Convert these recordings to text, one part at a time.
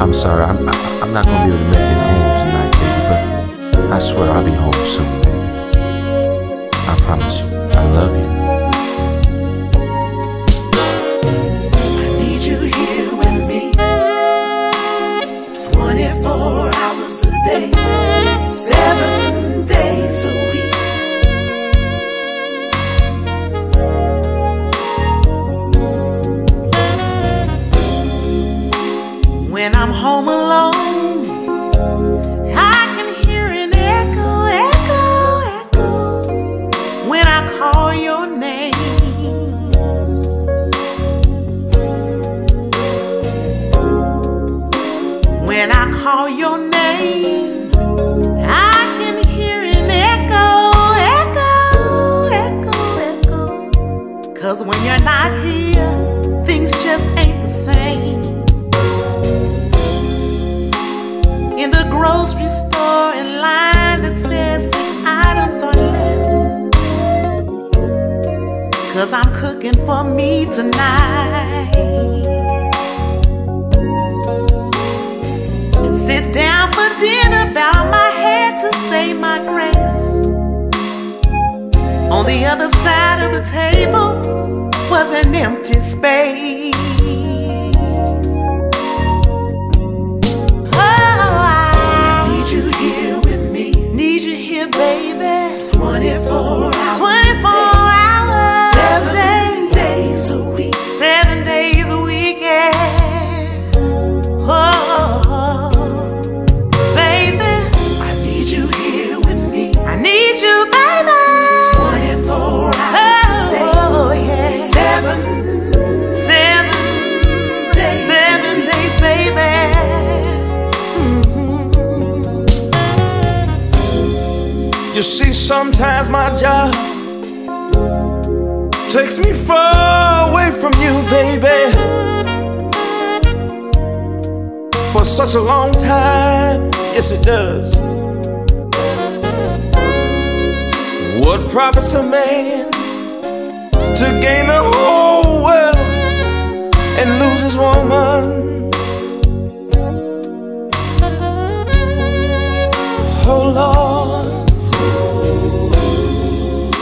I'm sorry, I'm, I'm not gonna be able to make it home tonight, baby, but I swear I'll be home soon, baby. I promise you, I love you. Your name. When I call your name, Cause I'm cooking for me tonight. Sit down for dinner, bow my head to say my grace. On the other side of the table was an empty space. You see, sometimes my job takes me far away from you, baby. For such a long time, yes, it does. What profits a man to gain the whole world and lose his woman?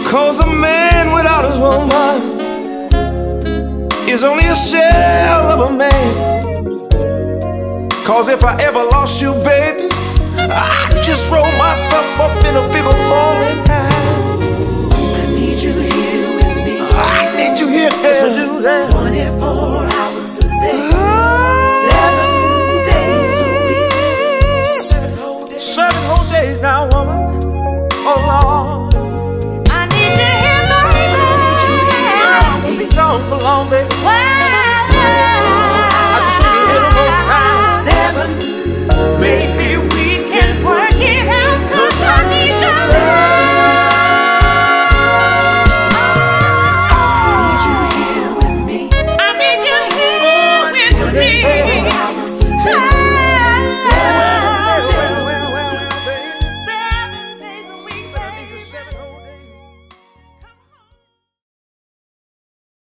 Cause a man without his woman is only a shell of a man. Cause if I ever lost you, baby, I'd just roll myself up in a big old ball and